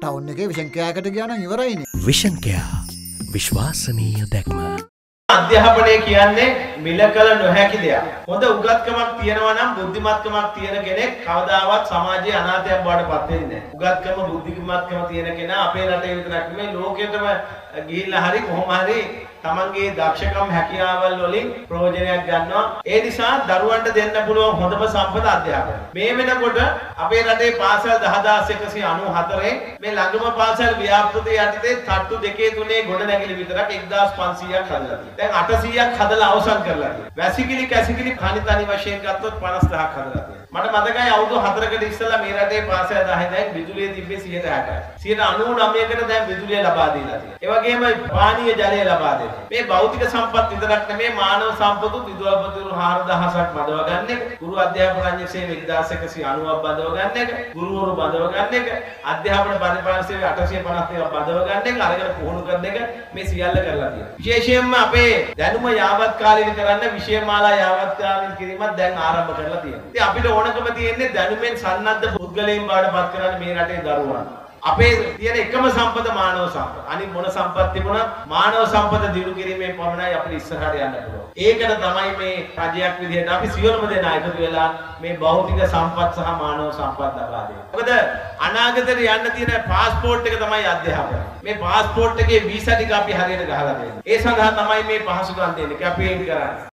Town එකේ ගියා නම් ඉවරයිනේ. විෂන්කයා විශ්වාසනීය දැක්ම අධ්‍යාපනය කියන්නේ මිල කළ නොහැකි දෙයක්. හොඳ උගත්කමක් තියෙනවා නම් බුද්ධිමත්කමක් තියෙන කෙනෙක් කවදාවත් සමාජයේ අනාථයක් බවට පත් වෙන්නේ නැහැ. උගත්කම බුද්ධිමත්කම තියෙන කෙනා අපේ රටේ විතරක් නෙමෙයි ලෝකෙටම ගිහිල්ලා හරි කොහොම හරි තමන්ගේ දක්ෂකම් හැකියාවල් වලින් ප්‍රයෝජනයක් ගන්නවා. ඒ නිසා දරුවන්ට දෙන්න පුළුවන් හොඳම සම්පත අධ්‍යාපනය. මේ වෙනකොට අපේ රටේ පාසල් 10194 මේ ළඟම පාසල් ව්‍යාපෘතිය යටතේ තට්ටු දෙකේ තුනේ ගොඩනැගිලි විතරක් 1500ක් හදලා තියෙනවා. දැන් 800ක් හදලා අවසන් කරලා තියෙනවා. වැසිකිලි කැසිකිලි තනි තනි වශයෙන් ගත්තොත් 5000ක් හදලා තියෙනවා. මට මතකයි අවුරුදු 4කට ඉස්සෙල්ලා මේ රටේ පාසල් 10 දැන් විදුලිය තිබ්බේ 160යි. 99කට දැන් විදුලිය ලබා දීලා තියෙනවා. ඒ වගේම පානීය ජලය ලබා දෙනවා. මේ භෞතික සම්පත් විතරක් නෙමේ මානව සම්පතු විදුහල්පතිවරු 4000ක් බදව ගන්න එක, ගුරු අධ්‍යාපන අංශයේ 1190ක් බදව ගන්න එක, ගුරුවරු බදව ගන්න එක, අධ්‍යාපන පරිපාලන සේවය 852ක් බදව ගන්න එක, අරගෙන පුහුණු කරන එක මේ සියල්ල කරලා තියෙනවා. විශේෂයෙන්ම අපේ දැනුම යාවත් කාලීන කරන්න විෂය මාලා යාවත් කාලීන කිරීමත් දැන් ආරම්භ කරලා තියෙනවා. ඉතින් අපිට ඕනකම තියෙන්නේ දැනුමෙන් සන්නද්ධ පුද්ගලයන් බවට පත් කරන්න මේ රටේ දරුවන්. අපේ තියෙන එකම සම්පත මානව සම්පත. අනිත් මොන සම්පත් තිබුණත් මානව සම්පත දිනු කිරීමෙන් පමණයි අපිට ඉස්සරහට යන්න පුළුවන්. ඒකට තමයි මේ රජයක් විදිහට අපි සියලුම දෙනා එකතු වෙලා මේ භෞතික සම්පත් සහ මානව සම්පත් ලබා දෙන්නේ. මොකද අනාගතේ යන්න තියෙන પાස්පෝර්ට් එක තමයි අධ්‍යාපනය. මේ પાස්පෝර්ට් එකේ වීසා ටික අපි හරියට ගහලා දෙන්නේ. ඒ සඳහා තමයි මේ පහසුකම් දෙන්නේ. කැපීම් කරන්නේ.